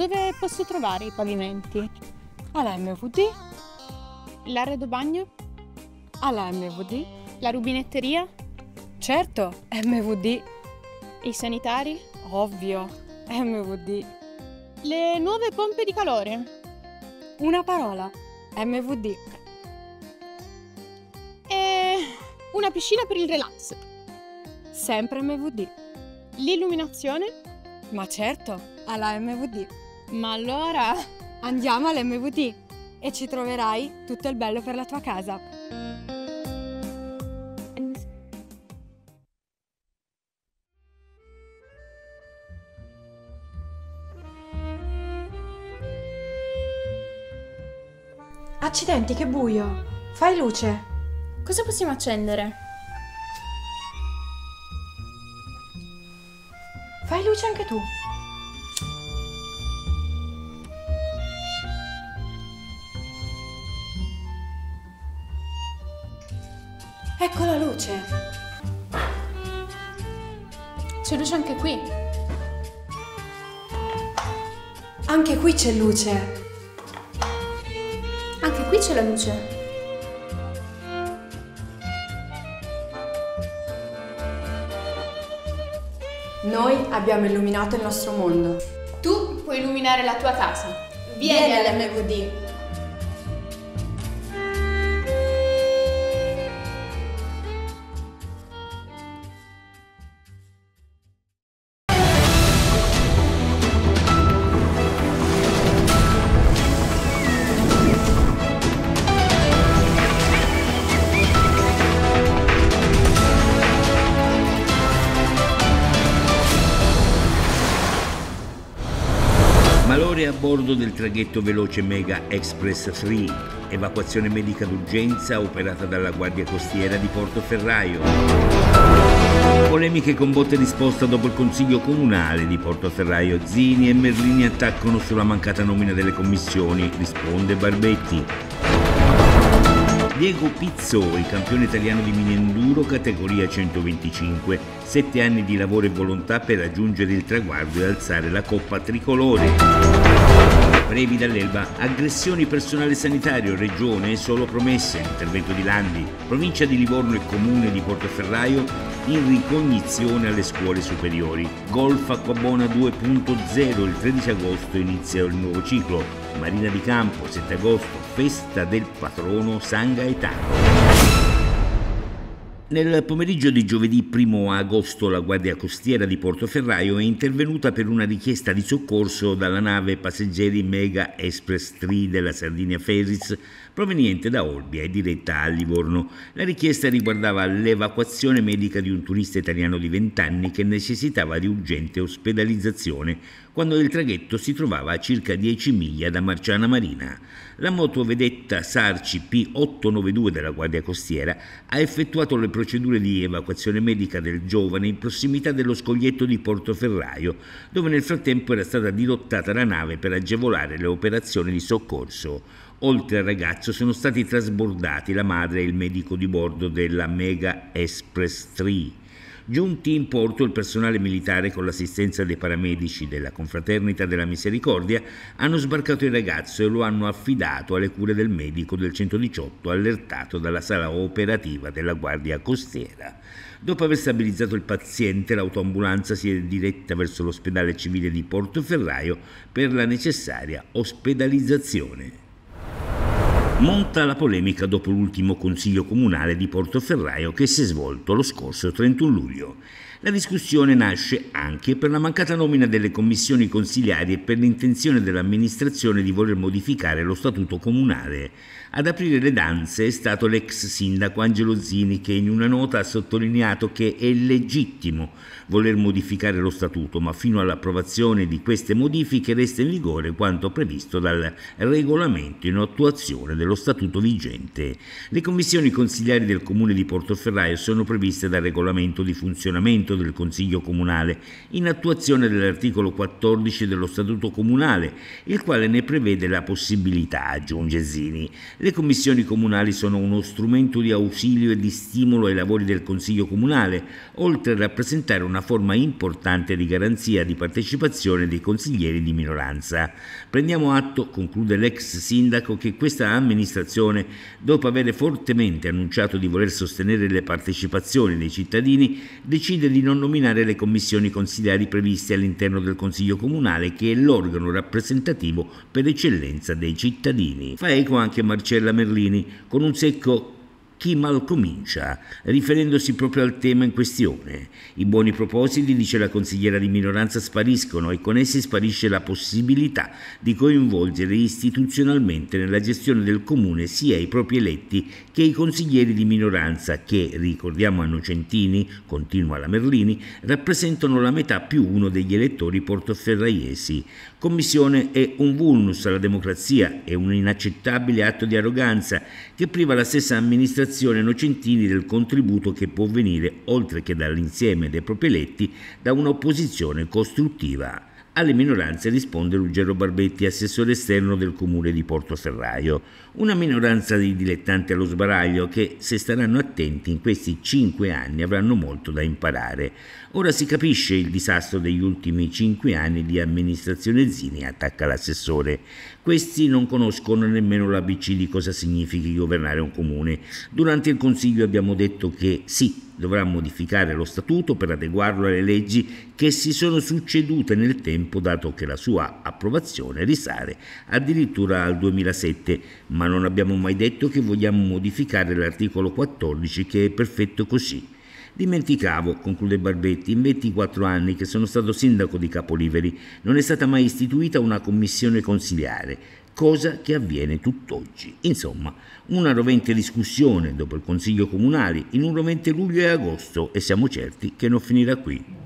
Dove posso trovare i pavimenti? Alla MVD? L'arredo bagno? Alla MVD? La rubinetteria? Certo, MVD. I sanitari? Ovvio, MVD. Le nuove pompe di calore? Una parola, MVD. E una piscina per il relax? Sempre MVD. L'illuminazione? Ma certo, alla MVD. Ma allora... Andiamo all'MVD e ci troverai tutto il bello per la tua casa. Accidenti, che buio! Fai luce! Cosa possiamo accendere? Fai luce anche tu! Luce! C'è luce anche qui. Anche qui c'è luce! Anche qui c'è la luce. Noi abbiamo illuminato il nostro mondo. Tu puoi illuminare la tua casa. Vieni all'MVD! Bordo del traghetto veloce Mega Express 3, evacuazione medica d'urgenza operata dalla Guardia Costiera di Portoferraio. Polemiche con botte risposta dopo il Consiglio Comunale di Portoferraio. Zini e Merlini attaccano sulla mancata nomina delle commissioni, risponde Barbetti. Diego Pizzo, il campione italiano di mini enduro categoria 125, sette anni di lavoro e volontà per raggiungere il traguardo e alzare la coppa tricolore. Brevi dall'Elba, aggressioni personale sanitario, regione solo promesse, intervento di Landi, provincia di Livorno e comune di Portoferraio in ricognizione alle scuole superiori. Golf Acquabona 2.0, il 13 agosto inizia il nuovo ciclo. Marina di Campo, 7 agosto, festa del patrono San Gaetano. Nel pomeriggio di giovedì 1 agosto la Guardia Costiera di Portoferraio è intervenuta per una richiesta di soccorso dalla nave passeggeri Mega Express 3 della Sardinia Ferris proveniente da Olbia e diretta a Livorno. La richiesta riguardava l'evacuazione medica di un turista italiano di 20 anni che necessitava di urgente ospedalizzazione quando il traghetto si trovava a circa 10 miglia da Marciana Marina. La motovedetta Sarci P892 della Guardia Costiera ha effettuato le procedure di evacuazione medica del giovane in prossimità dello scoglietto di Portoferraio, dove nel frattempo era stata dirottata la nave per agevolare le operazioni di soccorso. Oltre al ragazzo sono stati trasbordati la madre e il medico di bordo della Mega Express 3. Giunti in porto il personale militare con l'assistenza dei paramedici della Confraternita della Misericordia hanno sbarcato il ragazzo e lo hanno affidato alle cure del medico del 118 allertato dalla sala operativa della Guardia Costiera. Dopo aver stabilizzato il paziente, l'autoambulanza si è diretta verso l'ospedale civile di Portoferraio per la necessaria ospedalizzazione. Monta la polemica dopo l'ultimo consiglio comunale di Portoferraio che si è svolto lo scorso 31 luglio. La discussione nasce anche per la mancata nomina delle commissioni consigliari e per l'intenzione dell'amministrazione di voler modificare lo statuto comunale. Ad aprire le danze è stato l'ex sindaco Angelo Zini che in una nota ha sottolineato che è legittimo voler modificare lo statuto, ma fino all'approvazione di queste modifiche resta in vigore quanto previsto dal regolamento in attuazione dello statuto vigente. Le commissioni consigliari del comune di Portoferraio sono previste dal regolamento di funzionamento scioglimento del Consiglio Comunale, in attuazione dell'articolo 14 dello Statuto Comunale, il quale ne prevede la possibilità, aggiunge Zini. Le commissioni comunali sono uno strumento di ausilio e di stimolo ai lavori del Consiglio Comunale, oltre a rappresentare una forma importante di garanzia di partecipazione dei consiglieri di minoranza. Prendiamo atto, conclude l'ex sindaco, che questa amministrazione, dopo aver fortemente annunciato di voler sostenere le partecipazioni dei cittadini, decide di non nominare le commissioni consigliari previste all'interno del Consiglio Comunale, che è l'organo rappresentativo per eccellenza dei cittadini. Fa eco anche Marcella Merlini, con un secco chi mal comincia, riferendosi proprio al tema in questione. I buoni propositi, dice la consigliera di minoranza, spariscono e con essi sparisce la possibilità di coinvolgere istituzionalmente nella gestione del comune sia i propri eletti che i consiglieri di minoranza che, ricordiamo a Nocentini, continua la Merlini, rappresentano la metà più uno degli elettori portoferraiesi. Commissione è un vulnus alla democrazia, è un inaccettabile atto di arroganza che priva la stessa amministrazione amministrazione Nocentini del contributo che può venire, oltre che dall'insieme dei propri eletti, da un'opposizione costruttiva. Alle minoranze risponde Ruggero Barbetti, assessore esterno del comune di Portoferraio. Una minoranza di dilettanti allo sbaraglio che, se staranno attenti, in questi cinque anni avranno molto da imparare. Ora si capisce il disastro degli ultimi cinque anni di amministrazione Zini, attacca l'assessore. Questi non conoscono nemmeno l'ABC di cosa significhi governare un comune. Durante il Consiglio abbiamo detto che sì, dovrà modificare lo statuto per adeguarlo alle leggi che si sono succedute nel tempo dato che la sua approvazione risale addirittura al 2007, ma non abbiamo mai detto che vogliamo modificare l'articolo 14 che è perfetto così. Dimenticavo, conclude Barbetti, in 24 anni che sono stato sindaco di Capoliveri non è stata mai istituita una commissione consigliare, cosa che avviene tutt'oggi. Insomma, una rovente discussione dopo il Consiglio Comunale in un rovente luglio e agosto e siamo certi che non finirà qui.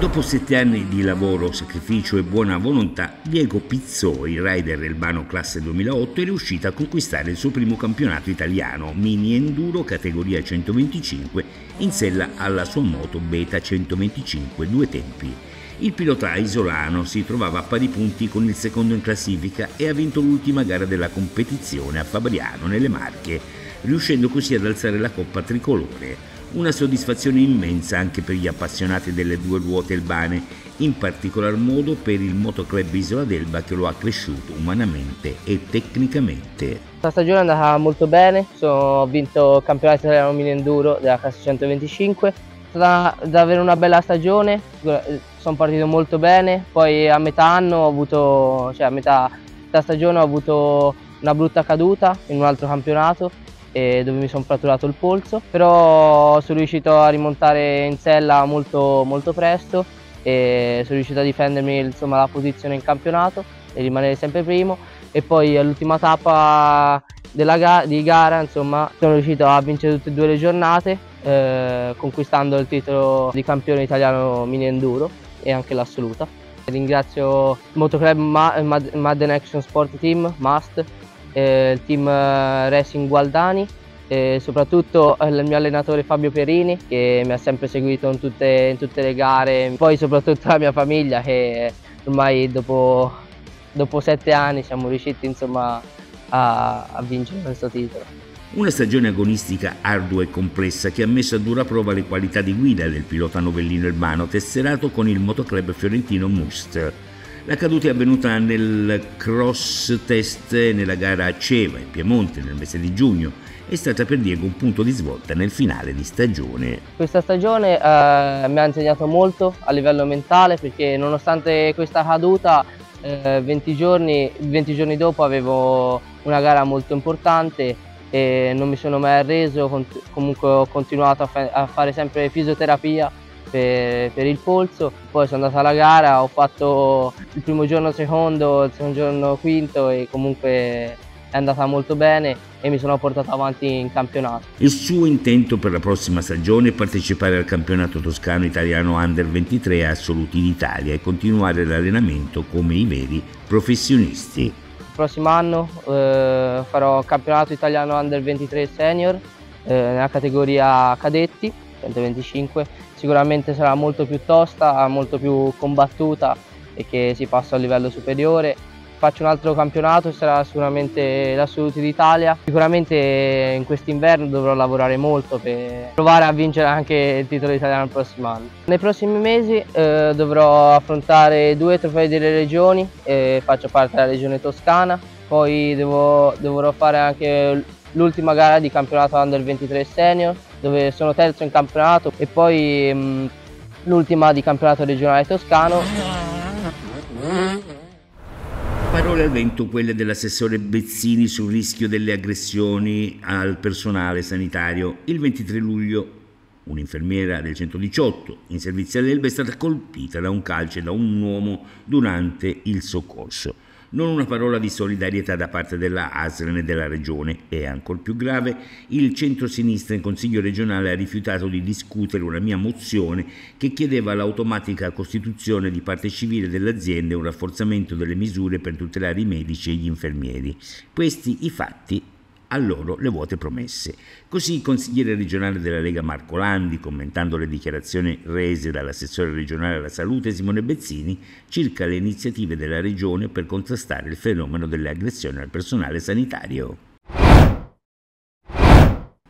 Dopo sette anni di lavoro, sacrificio e buona volontà, Diego Pizzoi, rider Elbano classe 2008, è riuscito a conquistare il suo primo campionato italiano, mini enduro categoria 125, in sella alla sua moto Beta 125 due tempi. Il pilota isolano si trovava a pari punti con il secondo in classifica e ha vinto l'ultima gara della competizione a Fabriano nelle Marche, riuscendo così ad alzare la coppa tricolore una soddisfazione immensa anche per gli appassionati delle due ruote elbane, in particolar modo per il Motoclub Isola d'Elba che lo ha cresciuto umanamente e tecnicamente. La stagione è andata molto bene, ho vinto il campionato italiano mini enduro della classe 125, è stata davvero una bella stagione, sono partito molto bene, poi a metà anno ho avuto, cioè a metà stagione ho avuto una brutta caduta in un altro campionato dove mi sono fratturato il polso, però sono riuscito a rimontare in sella molto, molto presto e sono riuscito a difendermi insomma, la posizione in campionato e rimanere sempre primo e poi all'ultima tappa ga di gara insomma, sono riuscito a vincere tutte e due le giornate eh, conquistando il titolo di campione italiano mini enduro e anche l'assoluta. Ringrazio il Motoclub Madden Action Sport Team, MAST, eh, il team eh, Racing Gualdani e soprattutto il mio allenatore Fabio Perini che mi ha sempre seguito in tutte, in tutte le gare, poi soprattutto la mia famiglia che ormai dopo, dopo sette anni siamo riusciti insomma, a, a vincere questo titolo. Una stagione agonistica ardua e complessa che ha messo a dura prova le qualità di guida del pilota novellino Elmano tesserato con il motoclub fiorentino Must. La caduta è avvenuta nel cross test nella gara a Ceva, in Piemonte, nel mese di giugno. È stata per Diego un punto di svolta nel finale di stagione. Questa stagione eh, mi ha insegnato molto a livello mentale perché nonostante questa caduta eh, 20, giorni, 20 giorni dopo avevo una gara molto importante e non mi sono mai arreso, comunque ho continuato a, fa a fare sempre fisioterapia per, per, il polso, poi sono andato alla gara, ho fatto il primo giorno secondo, il secondo giorno quinto e comunque è andata molto bene e mi sono portato avanti in campionato. Il suo intento per la prossima stagione è partecipare al campionato toscano italiano Under 23 Assoluti d'Italia e continuare l'allenamento come i veri professionisti. Il prossimo anno eh, farò campionato italiano Under 23 Senior eh, nella categoria cadetti 125 sicuramente sarà molto più tosta, molto più combattuta e che si passa a livello superiore faccio un altro campionato, sarà sicuramente l'Assoluti d'Italia. Sicuramente in quest'inverno dovrò lavorare molto per provare a vincere anche il titolo italiano il prossimo anno. Nei prossimi mesi eh, dovrò affrontare due trofei delle regioni, eh, faccio parte della regione toscana, poi devo, dovrò fare anche l'ultima gara di campionato Under 23 Senior, dove sono terzo in campionato e poi l'ultima di campionato regionale toscano. Parole al vento quelle dell'assessore Bezzini sul rischio delle aggressioni al personale sanitario. Il 23 luglio un'infermiera del 118 in servizio all'Elba è stata colpita da un calcio da un uomo durante il soccorso non una parola di solidarietà da parte della ASREN e della Regione e, ancor più grave, il centro-sinistra in Consiglio regionale ha rifiutato di discutere una mia mozione che chiedeva l'automatica costituzione di parte civile dell'azienda e un rafforzamento delle misure per tutelare i medici e gli infermieri. Questi i fatti a loro le vuote promesse. Così il consigliere regionale della Lega Marco Landi, commentando le dichiarazioni rese dall'assessore regionale alla salute Simone Bezzini circa le iniziative della regione per contrastare il fenomeno delle aggressioni al personale sanitario.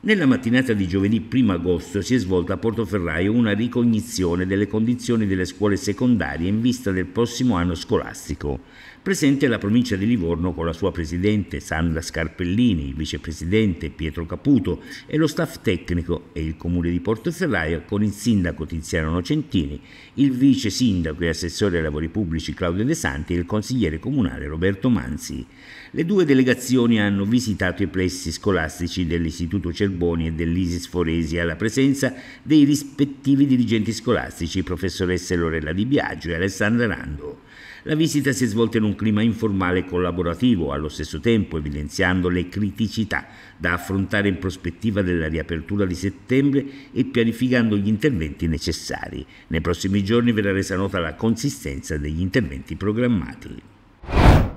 Nella mattinata di giovedì 1 agosto si è svolta a Portoferraio una ricognizione delle condizioni delle scuole secondarie in vista del prossimo anno scolastico. Presente la provincia di Livorno con la sua presidente Sandra Scarpellini, il vicepresidente Pietro Caputo e lo staff tecnico e il comune di Portoferraio con il sindaco Tiziano Nocentini, il vice sindaco e assessore ai lavori pubblici Claudio De Santi e il consigliere comunale Roberto Manzi. Le due delegazioni hanno visitato i plessi scolastici dell'Istituto Cerboni e dell'Isis Foresi alla presenza dei rispettivi dirigenti scolastici, professoresse Lorella Di Biagio e Alessandra Rando. La visita si è svolta in un clima informale e collaborativo, allo stesso tempo evidenziando le criticità da affrontare in prospettiva della riapertura di settembre e pianificando gli interventi necessari. Nei prossimi giorni verrà resa nota la consistenza degli interventi programmati.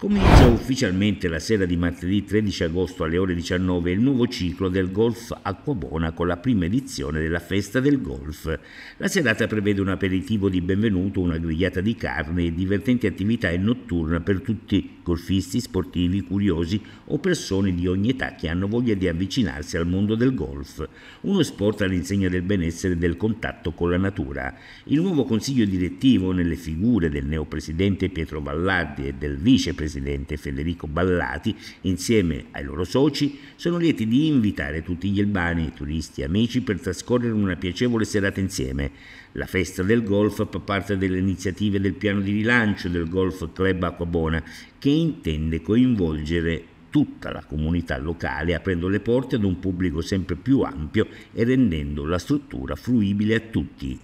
Comincia ufficialmente la sera di martedì 13 agosto alle ore 19 il nuovo ciclo del Golf Acquabona con la prima edizione della Festa del Golf. La serata prevede un aperitivo di benvenuto, una grigliata di carne e divertenti attività in notturna per tutti golfisti, sportivi, curiosi o persone di ogni età che hanno voglia di avvicinarsi al mondo del golf, uno sport all'insegna del benessere e del contatto con la natura. Il nuovo consiglio direttivo, nelle figure del neopresidente Pietro Vallardi e del vicepresidente presidente Federico Ballati, insieme ai loro soci, sono lieti di invitare tutti gli albani, turisti e amici per trascorrere una piacevole serata insieme. La festa del golf fa parte delle iniziative del piano di rilancio del Golf Club Acquabona, che intende coinvolgere tutta la comunità locale aprendo le porte ad un pubblico sempre più ampio e rendendo la struttura fruibile a tutti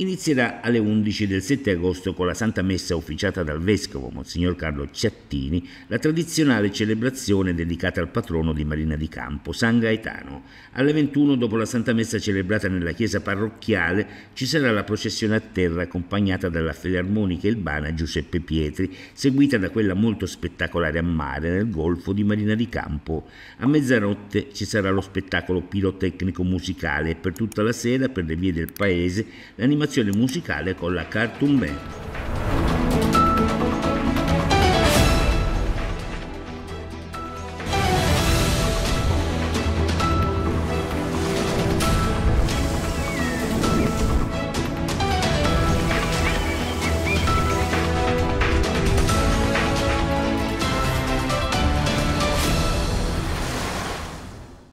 inizierà alle 11 del 7 agosto con la Santa Messa ufficiata dal Vescovo Monsignor Carlo Ciattini, la tradizionale celebrazione dedicata al patrono di Marina di Campo, San Gaetano. Alle 21, dopo la Santa Messa celebrata nella chiesa parrocchiale, ci sarà la processione a terra accompagnata dalla filarmonica ilbana Giuseppe Pietri, seguita da quella molto spettacolare a mare nel golfo di Marina di Campo. A mezzanotte ci sarà lo spettacolo pirotecnico musicale e per tutta la sera, per le vie del paese, l'animazione musicale con la Cartoon Band.